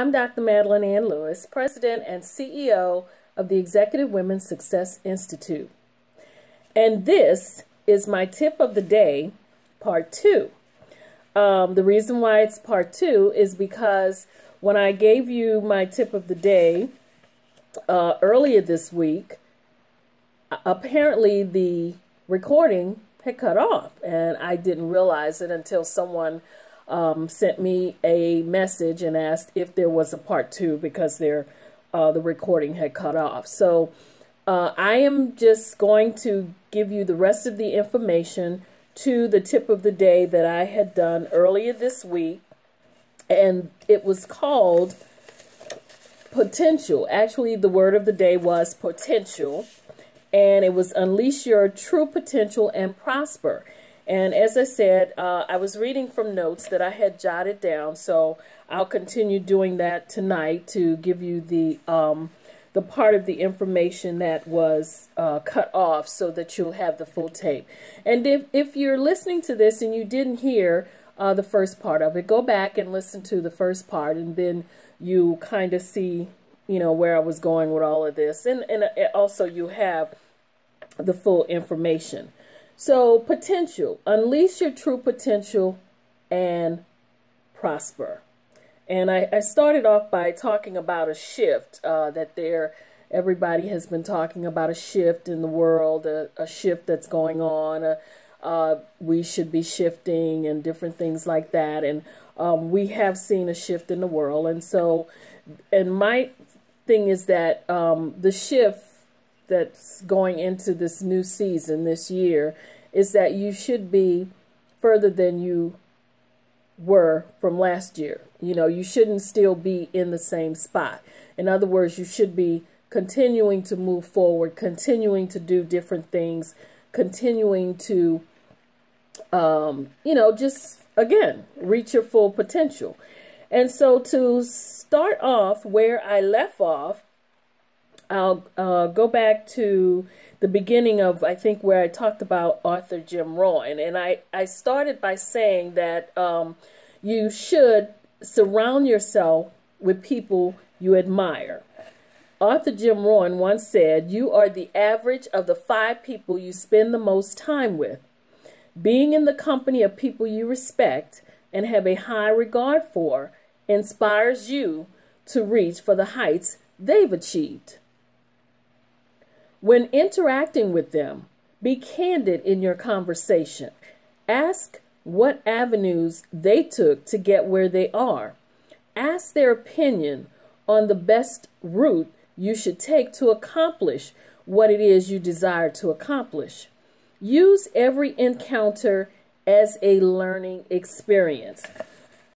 I'm Dr. Madeline Ann Lewis, President and CEO of the Executive Women's Success Institute. And this is my tip of the day, part two. Um, the reason why it's part two is because when I gave you my tip of the day uh, earlier this week, apparently the recording had cut off, and I didn't realize it until someone um, sent me a message and asked if there was a part two because their uh, the recording had cut off. So uh, I am just going to give you the rest of the information to the tip of the day that I had done earlier this week, and it was called potential. Actually, the word of the day was potential, and it was unleash your true potential and prosper. And as I said, uh, I was reading from notes that I had jotted down, so I'll continue doing that tonight to give you the um, the part of the information that was uh, cut off so that you'll have the full tape. And if, if you're listening to this and you didn't hear uh, the first part of it, go back and listen to the first part and then you kind of see, you know, where I was going with all of this. And, and uh, also you have the full information. So, potential. Unleash your true potential and prosper. And I, I started off by talking about a shift uh, that there, everybody has been talking about a shift in the world, a, a shift that's going on. Uh, uh, we should be shifting and different things like that. And um, we have seen a shift in the world. And so, and my thing is that um, the shift that's going into this new season this year is that you should be further than you were from last year. You know, you shouldn't still be in the same spot. In other words, you should be continuing to move forward, continuing to do different things, continuing to, um, you know, just again, reach your full potential. And so to start off where I left off, I'll uh, go back to the beginning of, I think, where I talked about author Jim Rohn. And I, I started by saying that um, you should surround yourself with people you admire. author Jim Rohn once said, You are the average of the five people you spend the most time with. Being in the company of people you respect and have a high regard for inspires you to reach for the heights they've achieved. When interacting with them, be candid in your conversation. Ask what avenues they took to get where they are. Ask their opinion on the best route you should take to accomplish what it is you desire to accomplish. Use every encounter as a learning experience.